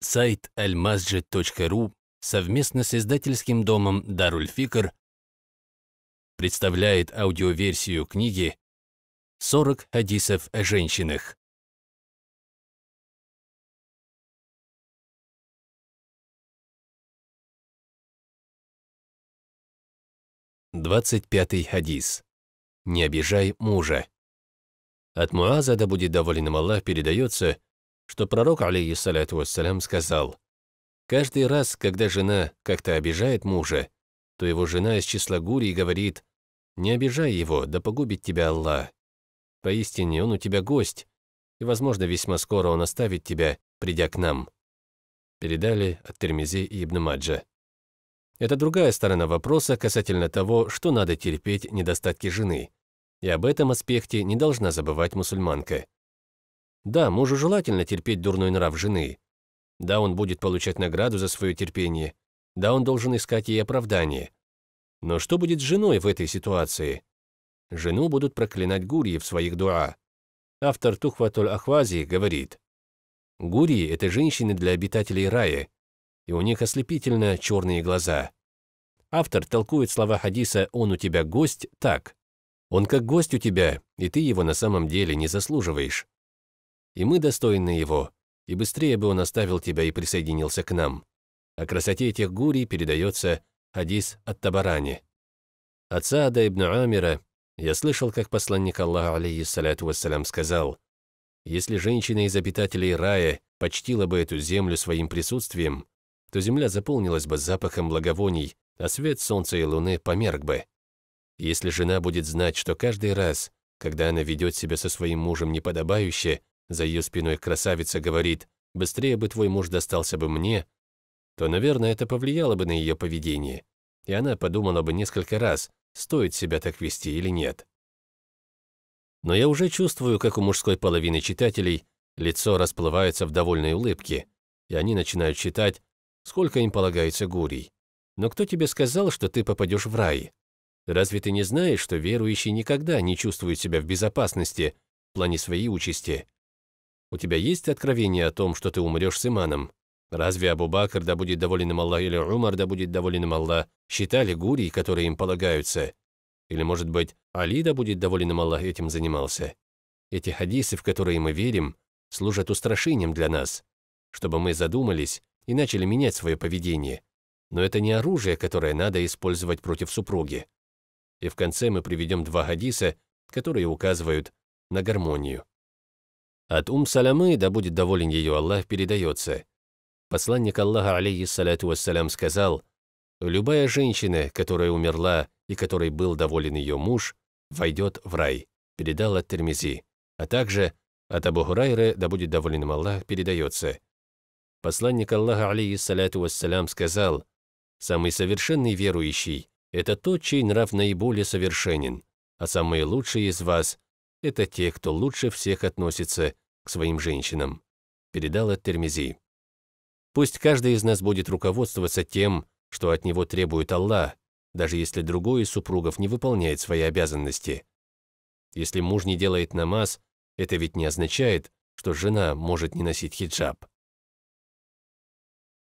Сайт almasjid.ru совместно с издательским домом Даруль Фикр представляет аудиоверсию книги «40 хадисов о женщинах». Двадцать пятый хадис. Не обижай мужа. От Муаза, да будет доволен им Аллах, передается, что пророк, алейхиссалату вассалям, сказал, «Каждый раз, когда жена как-то обижает мужа, то его жена из числа гурий говорит, «Не обижай его, да погубит тебя Аллах. Поистине, он у тебя гость, и, возможно, весьма скоро он оставит тебя, придя к нам». Передали от Термизи и Ибн Маджа. Это другая сторона вопроса касательно того, что надо терпеть недостатки жены. И об этом аспекте не должна забывать мусульманка. Да, мужу желательно терпеть дурной нрав жены. Да, он будет получать награду за свое терпение. Да, он должен искать ей оправдание. Но что будет с женой в этой ситуации? Жену будут проклинать гурьи в своих дуа. Автор Тухватуль Ахвази говорит, «Гурьи — это женщины для обитателей рая, и у них ослепительно черные глаза». Автор толкует слова хадиса «Он у тебя гость» так. «Он как гость у тебя, и ты его на самом деле не заслуживаешь и мы достойны его, и быстрее бы он оставил тебя и присоединился к нам. О красоте этих гурий передается хадис от Табарани. От Саада ибн Амира я слышал, как посланник Аллаха, алейхиссаляту вассалям, сказал, «Если женщина из обитателей рая почтила бы эту землю своим присутствием, то земля заполнилась бы запахом благовоний, а свет солнца и луны померк бы. Если жена будет знать, что каждый раз, когда она ведет себя со своим мужем неподобающе, за ее спиной красавица говорит «быстрее бы твой муж достался бы мне», то, наверное, это повлияло бы на ее поведение, и она подумала бы несколько раз, стоит себя так вести или нет. Но я уже чувствую, как у мужской половины читателей лицо расплывается в довольной улыбке, и они начинают читать, сколько им полагается гурий. Но кто тебе сказал, что ты попадешь в рай? Разве ты не знаешь, что верующий никогда не чувствует себя в безопасности в плане своей участи? У тебя есть откровение о том, что ты умрешь с иманом? Разве Абу Бакр, да будет доволен им Аллах, или Умар, да будет доволен им Аллах, считали гурий, которые им полагаются? Или, может быть, Али, да будет доволен им Аллах, этим занимался? Эти хадисы, в которые мы верим, служат устрашением для нас, чтобы мы задумались и начали менять свое поведение. Но это не оружие, которое надо использовать против супруги. И в конце мы приведем два хадиса, которые указывают на гармонию. От Ум Саламы, да будет доволен ее Аллах, передается. Посланник Аллаха, алейхиссалату вассалям, сказал, «Любая женщина, которая умерла и которой был доволен ее муж, войдет в рай», передал от Термизи. А также от Абу Хурайры, да будет доволен им Аллах, передается. Посланник Аллаха, алейхиссалату вассалям, сказал, «Самый совершенный верующий – это тот, чей нрав наиболее совершенен, а самые лучшие из вас – это те, кто лучше всех относится своим женщинам», – передала Термизи. Пусть каждый из нас будет руководствоваться тем, что от него требует Аллах, даже если другой из супругов не выполняет свои обязанности. Если муж не делает намаз, это ведь не означает, что жена может не носить хиджаб.